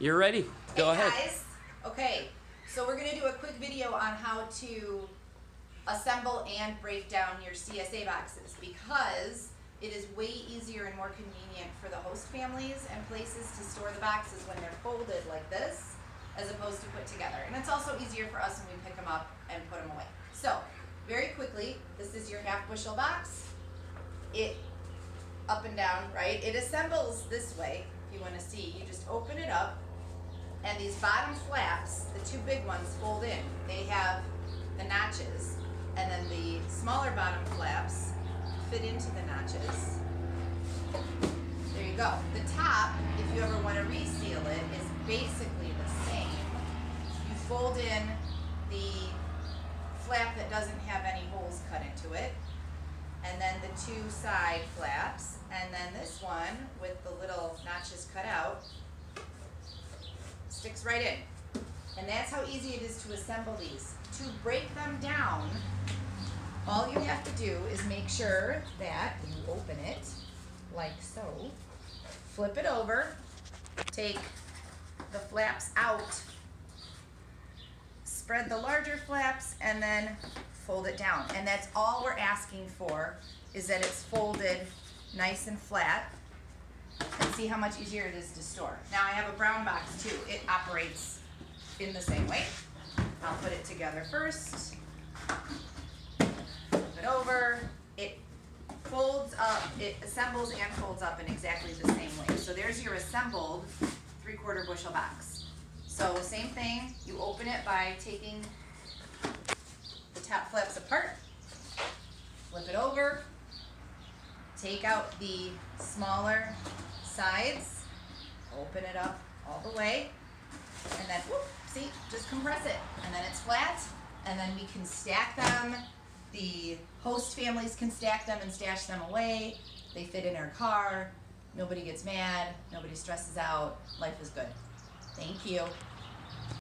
You're ready. Go hey ahead. guys. Okay, so we're gonna do a quick video on how to assemble and break down your CSA boxes because it is way easier and more convenient for the host families and places to store the boxes when they're folded like this as opposed to put together. And it's also easier for us when we pick them up and put them away. So, very quickly, this is your half bushel box. It up and down, right? It assembles this way, you wanna see. You just open it up and these bottom flaps, the two big ones fold in. They have the notches, and then the smaller bottom flaps fit into the notches. There you go. The top, if you ever want to reseal it, is basically the same. You fold in the flap that doesn't have any holes cut into it, and then the two side flaps, and then this one the notches cut out sticks right in. And that's how easy it is to assemble these. To break them down, all you have to do is make sure that you open it like so, flip it over, take the flaps out, spread the larger flaps, and then fold it down. And that's all we're asking for, is that it's folded nice and flat see how much easier it is to store. Now I have a brown box too. It operates in the same way. I'll put it together first. Flip it over. It folds up, it assembles and folds up in exactly the same way. So there's your assembled three quarter bushel box. So same thing, you open it by taking the top flaps apart, flip it over, take out the smaller sides, open it up all the way, and then whoop, see, just compress it, and then it's flat, and then we can stack them. The host families can stack them and stash them away. They fit in our car. Nobody gets mad. Nobody stresses out. Life is good. Thank you.